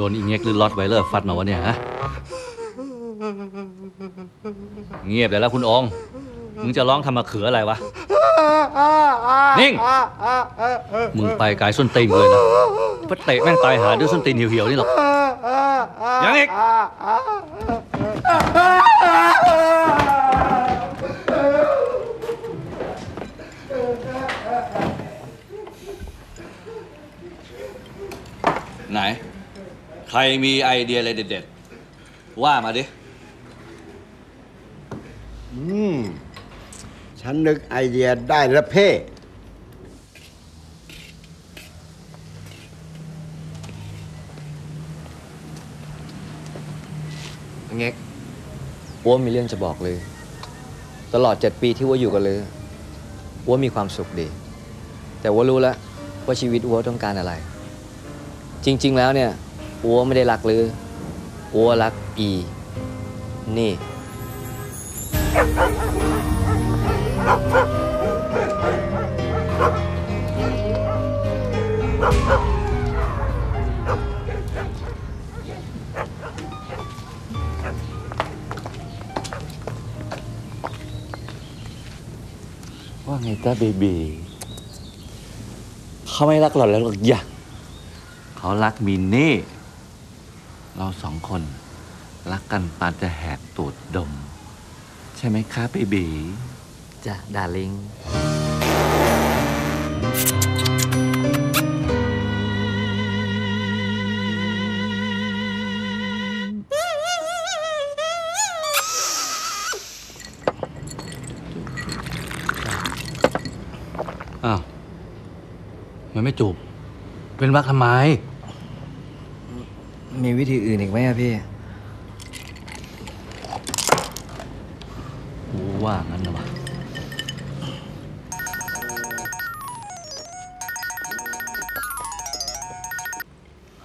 โดนอีเง็กหรือลอตไวเลอร์ฟัดมาวะเนี่ยฮะ เงียบเลยแล้วคุณองค์มึงจะร้องทำมาเขืออะไรวะ นิ่ง มึงไปไกลส้นตีนเลยนะเพระเตะแม่งตายหาด้วยส้นตีนเหี่ยวๆนี่หรอกยังอีกไหน ใครมีไอเดียอะไรเด็ดๆ ว่ามาดิ อืม ฉันนึกไอเดียได้แล้วเพ่ เง็กอ้วมีเรื่องจะบอกเลย ตลอดเจ็ดปีที่อ้วอยู่กันเลยอ้วมีความสุขดี แต่อ้วรู้แล้วว่าชีวิตอ้วต้องการอะไร จริง ๆ แล้วเนี่ย อ้วไม่ได้รักลืออ้วรักอี นี่ ว่าไงจ้าเบบีเขาไม่รักหล่อนแล้วหรอกอย่าเขารักมินนี่ เราสองคน รักกันปานจะแหกตูดดม ใช่ไหมครับเบบีจ้ะดาริงอ้าว มันไม่จูบ เป็นรักทำไม มีวิธีอื่นอีกไหมอะพี่กูว่างั้นนะวะ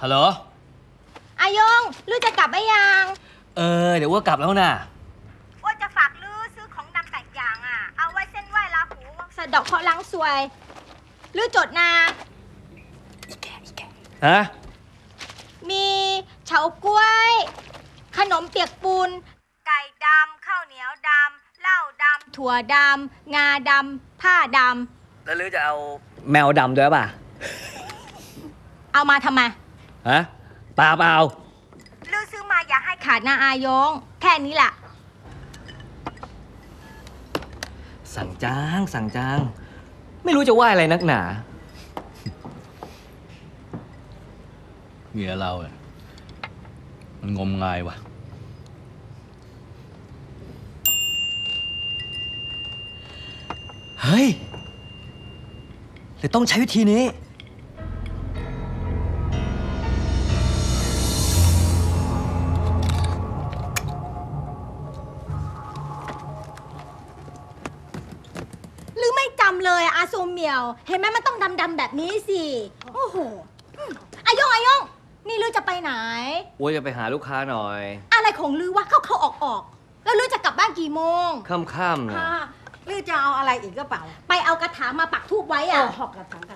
ฮัลโหล อายงลูกจะกลับไหมยัง เออ เดี๋ยวอ้วกลับแล้วนะว่าจะฝากลื้อซื้อของดำแปดอย่างอะ เอาไว้เส้นไหว้ลาหูสะเดอกเคราะห์ล้างซวยลื้อจดนาฮะ มีเฉาก้วย ขนมเปียกปูน ไก่ดำข้าวเหนียวดำเหล้าดำถั่วดำงาดำผ้าดแล้วลือจะเอาแมวดำด้วยป่ะำเอามาทำไมฮะเปล่าเปล่าลื้อซื้อมาอย่าให้ขาดนะอายง แค่นี้แหละสั่งจ้าง สั่งจ้าง ไม่รู้จะไหว่าอะไรนักหนา เมียเราอะมันงมงายว่ะ เฮ้ยเลยต้องใช้วิธีนี้ หรือไม่จำเลยอาซูเหมียว เห็นไหมมันต้องดำๆแบบนี้สิ โอ้โหอืมอายงอายง นี่ลือจะไปไหน อ้วจะไปหาลูกค้าหน่อย อะไรของลือวะเข้าเข้าออกออกๆแล้วลือจะกลับบ้านกี่โมง ค่ำๆนะ ค่ะหรือจะเอาอะไรอีกก็เปล่าไปเอากระถางมาปักทูบไว้เออะอหอกกระถางกั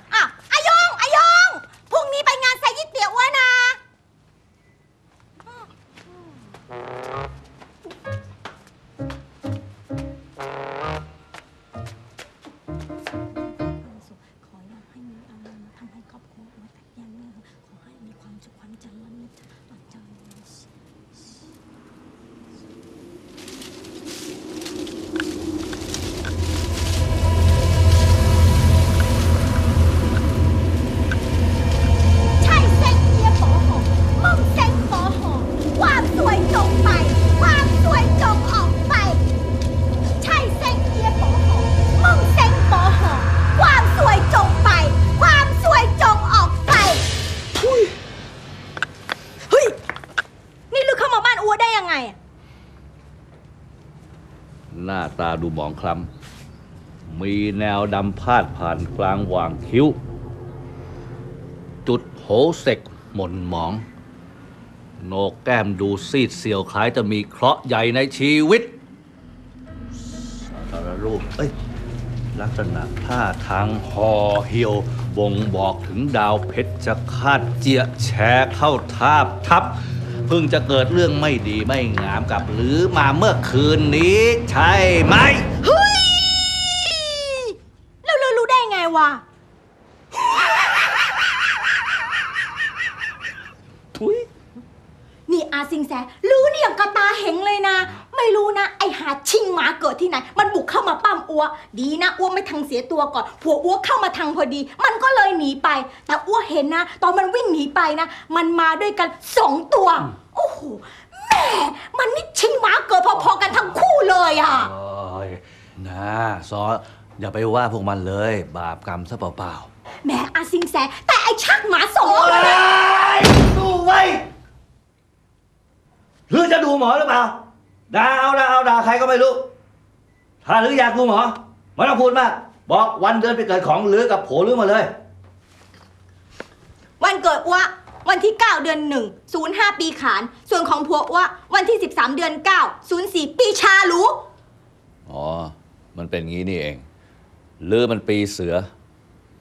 ได้ยังไง หน้าตาดูหมองคล้ำ มีแนวดำพาดผ่านกลางหว่างคิ้ว จุดโหเสกหม่นหมอง โนกแก้มดูซีดเซียวคล้ายจะมีเคราะห์ใหญ่ในชีวิตสารรูป เอ้ย ลักษณะท่าทางห่อเหี่ยว บ่งบอกถึงดาวเพชรจะคาดเจียแชเข้าทาบทับ เพิ่งจะเกิดเรื่องไม่ดีไม่งามกับหรือมาเมื่อคืนนี้ ใช่ไหมเฮ้ยแล้วเรารู้ได้ไงวะทุยนี่อาซิงแสรู้นี่อย่างกระตาเห็งเลยนะ ไม่รู้นะ ไอหาชิงหมาเกิดที่ไหน มันบุกเข้ามาปั้มอัวดีนะอ้วไม่ทังเสียตัวก่อน ผัวอ้วเข้ามาทางพอดี มันก็เลยหนีไป แต่อ้วเห็นนะ ตอนมันวิ่งหนีไปนะ มันมาด้วยกันสองตัว โอ้โห แม่ มันนี่ชิงหมาเกิดพอๆกันทั้งคู่เลยอะโอ้ยนะซออย่าไปว่าพวกมันเลย บาปกรรมซะเปล่าแหม่อาซิงแส แต่ไอชักหมาสองๆมันนะดูไว้หรือจะดูหมอหรือเปล่า ด่าเอาด่าเอาด่าใครก็ไม่รู้ ถ้าหรืออยากดูหมอไม่ต้องพูดมาก บอกวันเดือนไปเกิดของหรือกับโผหรือมาเลย วันเกิดอ้ววันที่ 9 เดือน 1 05 ปีขาน ส่วนของผัวอ้ววันที่ 13 เดือน 9 04 ปีชาลูอ๋อ มันเป็นงี้นี่เองหรือมันปีเสือ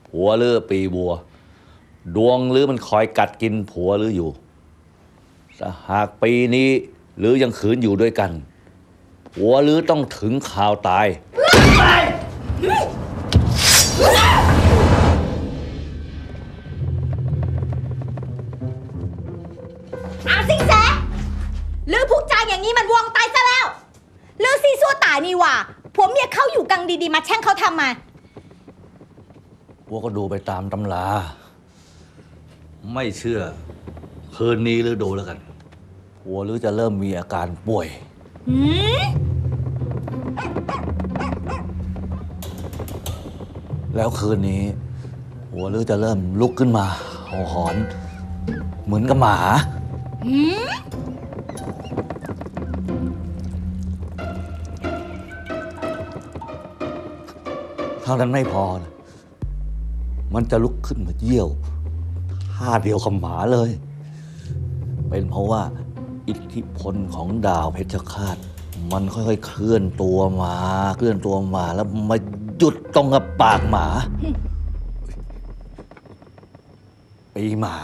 ผัวหรือปีวัว ดวงหรือมันคอยกัดกินผัวหรืออยู่ถ้าหากปีนี้ หรือยังขืนอยู่ด้วยกันผัวหรือต้องถึงข่าวตายอาสิงแสหรือพูดจาอย่างนี้มันวองตายซะแล้วหรือซีซัวตายนี่หว่าผัวเมียเขาอยู่กังดีๆ มาแช่งเขาทำไมผัวก็ดูไปตามตำรา ไม่เชื่อ คืนนี้หรือดูแล้วกัน ผัวหรือจะเริ่มมีอาการป่วย หืมแล้วคืนนี้ หัวลือจะเริ่มลุกขึ้นมาห่าหอน เหมือนกับหมา หืมเท่านั้นไม่พอนะมันจะลุกขึ้นมาเยี่ยวท่าเดียวกับหมาเลย เป็นเพราะว่า อิทธิพลของดาวเพชรฆาต มันค่อยๆ เคลื่อนตัวมา เคลื่อนตัวมาแล้วมาหยุดตรงกับปากหมา ปีหมา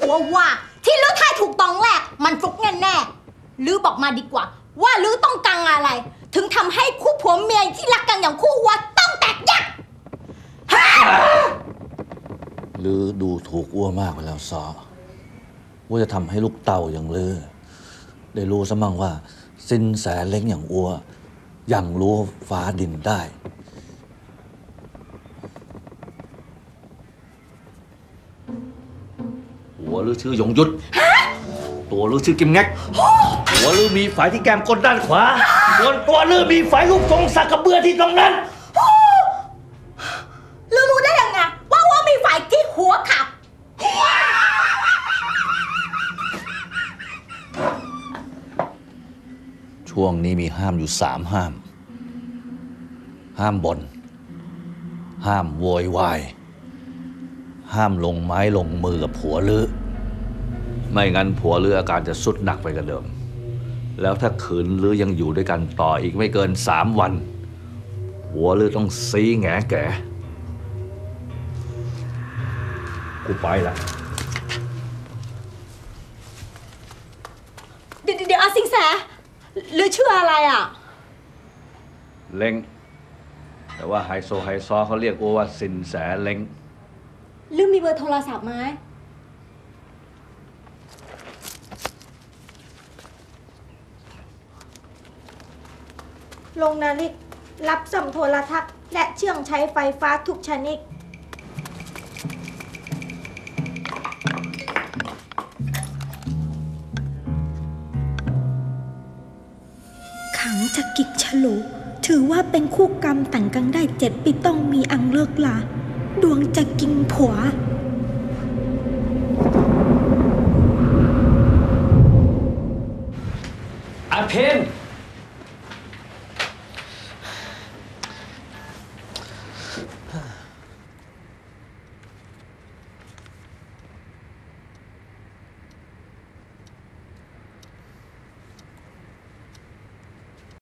ผัวว่าที่ลือทายถูกต้องแหละมันฟุกแน่แน่ๆหรือบอกมาดีกว่า ว่าลือต้องกังอะไร ถึงทำให้คู่ผัวเมียที่รักกันอย่างคู่วัวต้องแตกแยกหรือดูถูกอ้วมากไปแล้วซอ ว่าจะทำให้ลูกเต่าอย่างลือ ได้รู้ซะมั่งว่า สินแสเล้งอย่างอ้วยังรู้ฟ้าดินได้ หัวหรือชื่อยงยุทธตัวหรือชื่อกิมแงกหัวหรือมีฝ่ายที่แก้มก้นด้านขวาส่วนตัวหรือมีฝ่ายรูปทรงสักกระเบือที่ตรงนั้น ลือรู้ได้ยังไงว่าว่ามีฝ่ายที่หัวขับ ช่วงนี้มีห้ามอยู่สามห้าม ห้ามบน่นห้ามโวยวาย ห้ามลงไม้ลงมือกับผัวลือ ไม่งั้นผัวลืออาการจะสุดหนักไปกันเดิม แล้วถ้าขืนลือยังอยู่ด้วยกันต่ออีกไม่เกินสามวัน ผัวลือต้องซีแงแก่กูไปละ เดี๋ยวเดี๋ยวอาสิงแส หรือชื่ออะไรอะ เล้งแต่ว่าไฮโซไฮซอเขาเรียกว่าสินแสเล้งหรือมีเบอร์โทรศัพท์ไหมลงนาฬิกรับส่งโทรทัศน์และเชื่องใช้ไฟฟ้าทุกชนิด ฉลูถือว่าเป็นคู่กรรมแต่งกันได้เจ็ดปีต้องมีอังเลิกลา ดวงจะกินผัว อาเพน